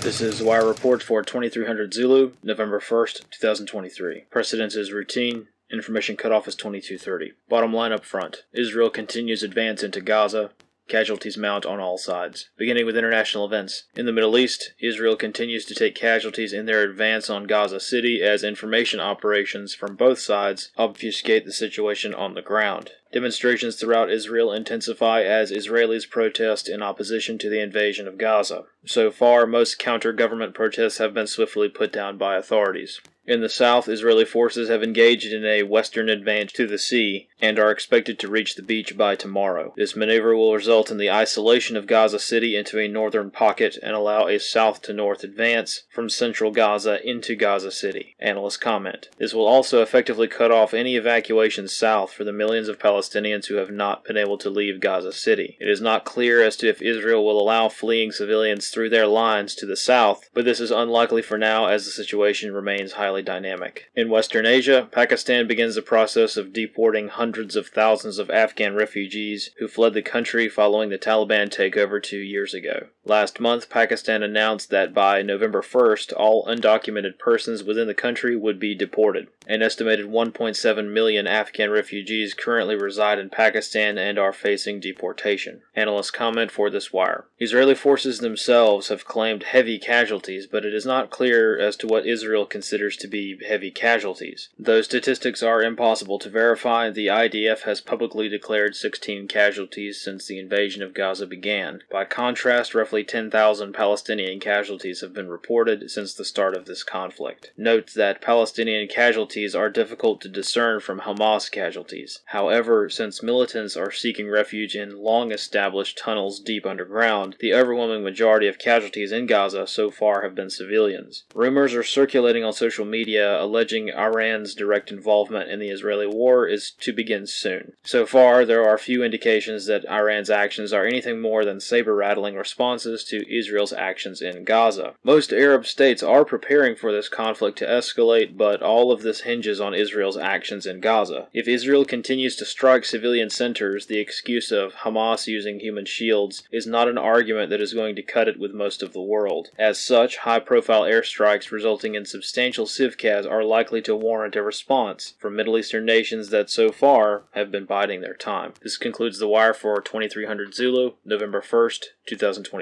This is Wire Report for 2300 Zulu, November 1st, 2023. Precedence is routine. Information cutoff is 2230. Bottom line up front Israel continues advance into Gaza. Casualties mount on all sides. Beginning with international events. In the Middle East, Israel continues to take casualties in their advance on Gaza City as information operations from both sides obfuscate the situation on the ground. Demonstrations throughout Israel intensify as Israelis protest in opposition to the invasion of Gaza. So far, most counter government protests have been swiftly put down by authorities. In the south, Israeli forces have engaged in a western advance to the sea and are expected to reach the beach by tomorrow. This maneuver will result in the isolation of Gaza City into a northern pocket and allow a south to north advance from central Gaza into Gaza City. Analysts comment. This will also effectively cut off any evacuations south for the millions of Palestinians who have not been able to leave Gaza City. It is not clear as to if Israel will allow fleeing civilians through their lines to the south, but this is unlikely for now as the situation remains highly dynamic. In Western Asia, Pakistan begins the process of deporting hundreds of thousands of Afghan refugees who fled the country following the Taliban takeover two years ago. Last month, Pakistan announced that by November 1st, all undocumented persons within the country would be deported. An estimated 1.7 million Afghan refugees currently reside in Pakistan and are facing deportation. Analysts comment for this wire. Israeli forces themselves have claimed heavy casualties, but it is not clear as to what Israel considers to be heavy casualties. Though statistics are impossible to verify, the IDF has publicly declared 16 casualties since the invasion of Gaza began. By contrast, roughly 10,000 Palestinian casualties have been reported since the start of this conflict. Note that Palestinian casualties are difficult to discern from Hamas casualties. However, since militants are seeking refuge in long established tunnels deep underground, the overwhelming majority of casualties in Gaza so far have been civilians. Rumors are circulating on social media alleging Iran's direct involvement in the Israeli war is to begin soon. So far, there are few indications that Iran's actions are anything more than saber rattling responses to Israel's actions in Gaza. Most Arab states are preparing for this conflict to escalate, but all of this hinges on Israel's actions in Gaza. If Israel continues to strike civilian centers, the excuse of Hamas using human shields is not an argument that is going to cut it with most of the world. As such, high profile airstrikes resulting in substantial civcas are likely to warrant a response from Middle Eastern nations that so far have been biding their time. This concludes the wire for 2300 Zulu, November 1st,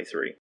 2023.